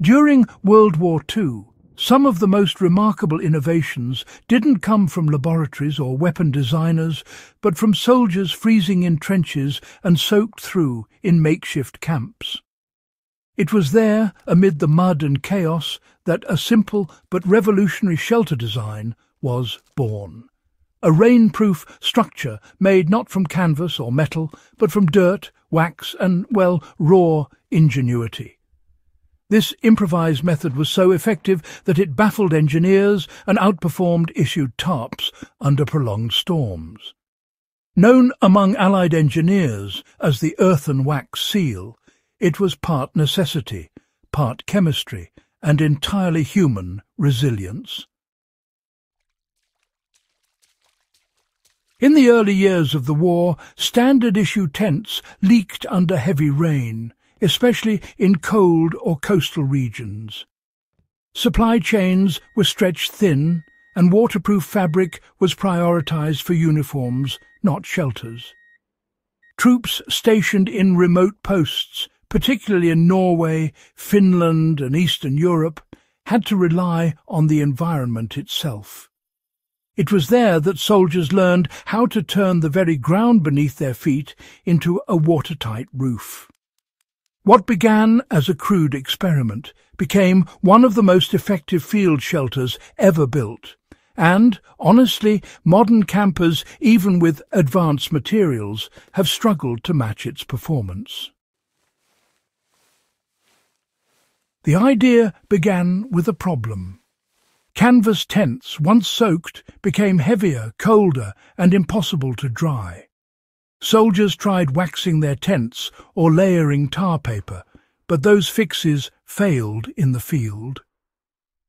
During World War II, some of the most remarkable innovations didn't come from laboratories or weapon designers, but from soldiers freezing in trenches and soaked through in makeshift camps. It was there, amid the mud and chaos, that a simple but revolutionary shelter design was born. A rainproof structure made not from canvas or metal, but from dirt, wax and, well, raw ingenuity. This improvised method was so effective that it baffled engineers and outperformed issued tarps under prolonged storms. Known among Allied engineers as the earthen wax seal, it was part necessity, part chemistry, and entirely human resilience. In the early years of the war, standard-issue tents leaked under heavy rain, especially in cold or coastal regions. Supply chains were stretched thin, and waterproof fabric was prioritized for uniforms, not shelters. Troops stationed in remote posts, particularly in Norway, Finland and Eastern Europe, had to rely on the environment itself. It was there that soldiers learned how to turn the very ground beneath their feet into a watertight roof. What began as a crude experiment became one of the most effective field shelters ever built, and, honestly, modern campers, even with advanced materials, have struggled to match its performance. The idea began with a problem. Canvas tents, once soaked, became heavier, colder, and impossible to dry. Soldiers tried waxing their tents or layering tar paper, but those fixes failed in the field.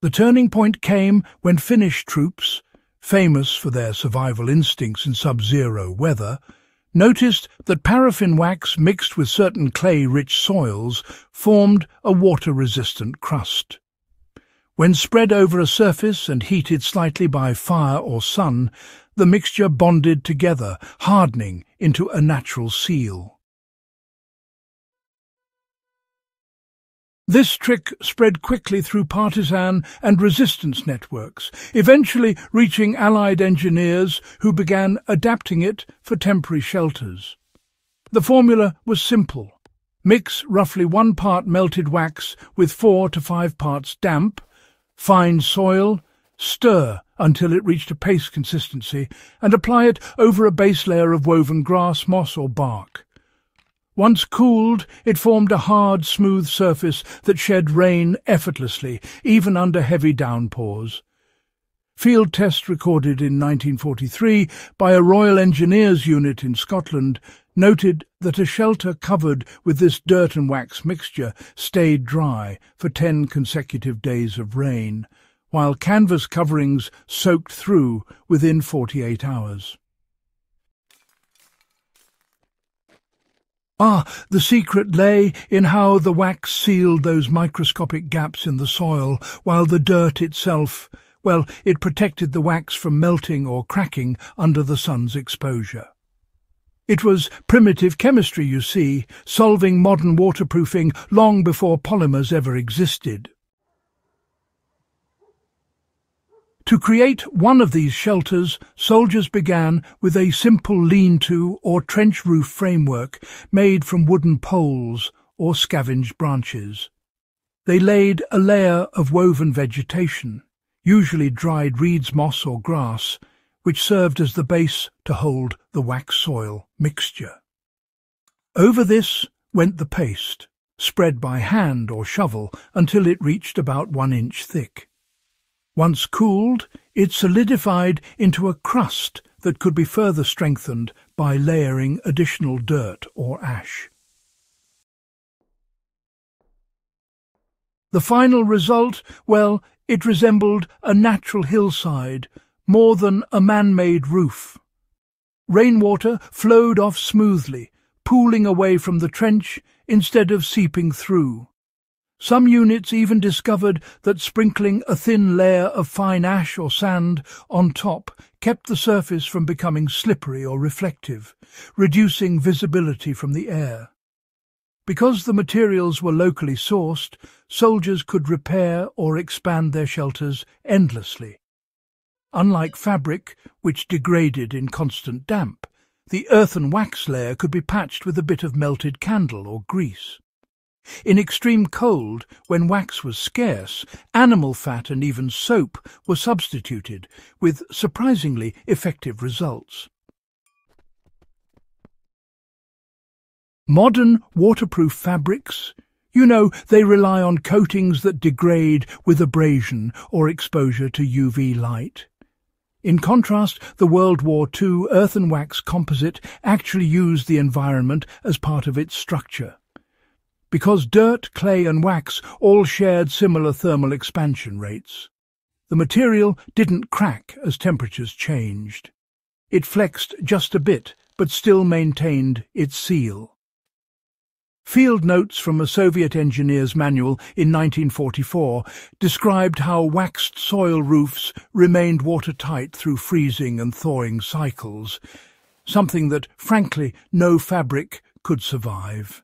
The turning point came when Finnish troops, famous for their survival instincts in sub-zero weather, noticed that paraffin wax mixed with certain clay-rich soils formed a water-resistant crust. When spread over a surface and heated slightly by fire or sun, the mixture bonded together, hardening into a natural seal. This trick spread quickly through partisan and resistance networks, eventually reaching Allied engineers who began adapting it for temporary shelters. The formula was simple. Mix roughly one part melted wax with four to five parts damp, fine soil, Stir until it reached a paste consistency and apply it over a base layer of woven grass, moss or bark. Once cooled, it formed a hard, smooth surface that shed rain effortlessly, even under heavy downpours. Field tests recorded in 1943 by a Royal Engineers unit in Scotland noted that a shelter covered with this dirt and wax mixture stayed dry for ten consecutive days of rain, while canvas coverings soaked through within 48 hours. Ah, the secret lay in how the wax sealed those microscopic gaps in the soil, while the dirt itself, well, it protected the wax from melting or cracking under the sun's exposure. It was primitive chemistry, you see, solving modern waterproofing long before polymers ever existed. To create one of these shelters, soldiers began with a simple lean-to or trench roof framework made from wooden poles or scavenged branches. They laid a layer of woven vegetation, usually dried reeds moss or grass, which served as the base to hold the wax soil mixture. Over this went the paste, spread by hand or shovel until it reached about one inch thick. Once cooled, it solidified into a crust that could be further strengthened by layering additional dirt or ash. The final result, well, it resembled a natural hillside, more than a man-made roof. Rainwater flowed off smoothly, pooling away from the trench instead of seeping through. Some units even discovered that sprinkling a thin layer of fine ash or sand on top kept the surface from becoming slippery or reflective, reducing visibility from the air. Because the materials were locally sourced, soldiers could repair or expand their shelters endlessly. Unlike fabric, which degraded in constant damp, the earthen wax layer could be patched with a bit of melted candle or grease. In extreme cold, when wax was scarce, animal fat and even soap were substituted, with surprisingly effective results. Modern waterproof fabrics, you know, they rely on coatings that degrade with abrasion or exposure to UV light. In contrast, the World War II earthen wax composite actually used the environment as part of its structure. Because dirt, clay and wax all shared similar thermal expansion rates. The material didn't crack as temperatures changed. It flexed just a bit, but still maintained its seal. Field notes from a Soviet engineer's manual in 1944 described how waxed soil roofs remained watertight through freezing and thawing cycles, something that, frankly, no fabric could survive.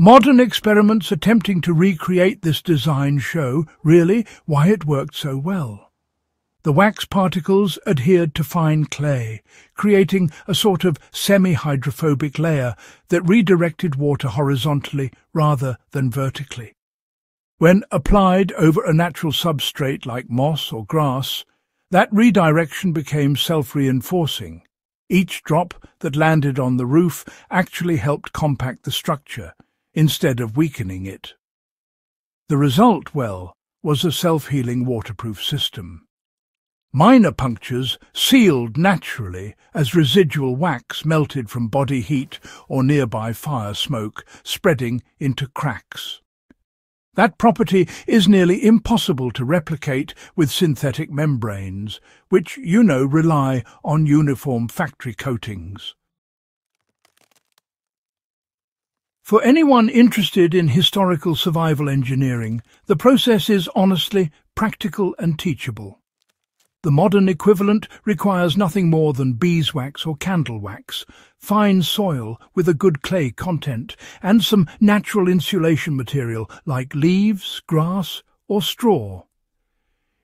Modern experiments attempting to recreate this design show, really, why it worked so well. The wax particles adhered to fine clay, creating a sort of semi-hydrophobic layer that redirected water horizontally rather than vertically. When applied over a natural substrate like moss or grass, that redirection became self-reinforcing. Each drop that landed on the roof actually helped compact the structure, instead of weakening it. The result, well, was a self-healing waterproof system. Minor punctures sealed naturally as residual wax melted from body heat or nearby fire smoke, spreading into cracks. That property is nearly impossible to replicate with synthetic membranes, which, you know, rely on uniform factory coatings. For anyone interested in historical survival engineering, the process is honestly practical and teachable. The modern equivalent requires nothing more than beeswax or candle wax, fine soil with a good clay content, and some natural insulation material like leaves, grass or straw.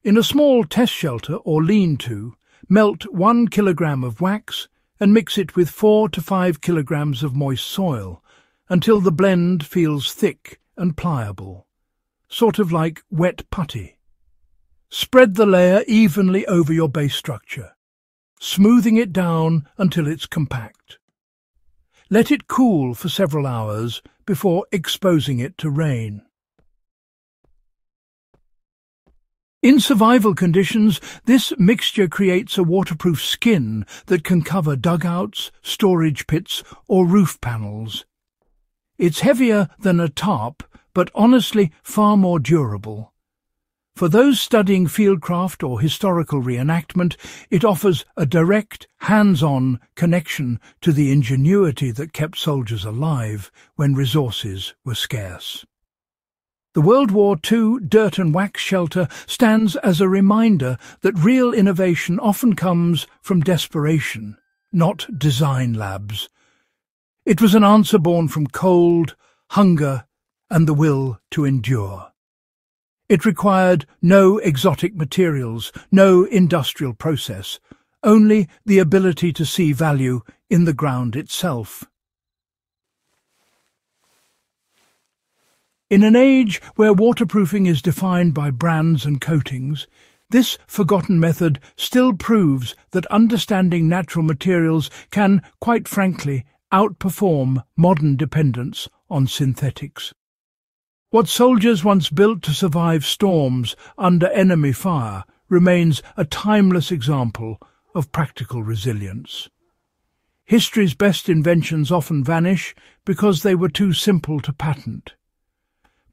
In a small test shelter or lean-to, melt one kilogram of wax and mix it with four to five kilograms of moist soil until the blend feels thick and pliable, sort of like wet putty. Spread the layer evenly over your base structure, smoothing it down until it's compact. Let it cool for several hours before exposing it to rain. In survival conditions, this mixture creates a waterproof skin that can cover dugouts, storage pits or roof panels. It's heavier than a tarp, but honestly far more durable. For those studying fieldcraft or historical reenactment, it offers a direct, hands-on connection to the ingenuity that kept soldiers alive when resources were scarce. The World War II dirt and wax shelter stands as a reminder that real innovation often comes from desperation, not design labs. It was an answer born from cold, hunger, and the will to endure. It required no exotic materials, no industrial process, only the ability to see value in the ground itself. In an age where waterproofing is defined by brands and coatings, this forgotten method still proves that understanding natural materials can, quite frankly, outperform modern dependence on synthetics. What soldiers once built to survive storms under enemy fire remains a timeless example of practical resilience. History's best inventions often vanish because they were too simple to patent.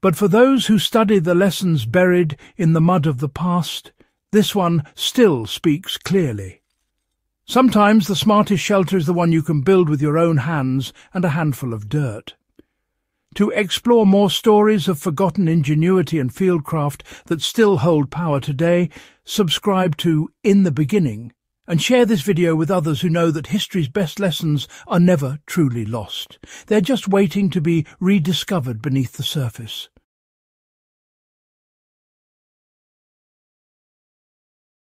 But for those who study the lessons buried in the mud of the past, this one still speaks clearly. Sometimes the smartest shelter is the one you can build with your own hands and a handful of dirt. To explore more stories of forgotten ingenuity and fieldcraft that still hold power today, subscribe to In the Beginning, and share this video with others who know that history's best lessons are never truly lost. They're just waiting to be rediscovered beneath the surface.